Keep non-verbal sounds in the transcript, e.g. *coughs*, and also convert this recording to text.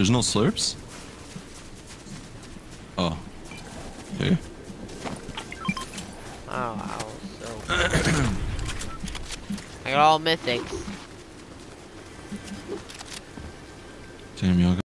There's no slurps? Oh. Okay. Oh, I so. *coughs* I got all mythics. Damn, y'all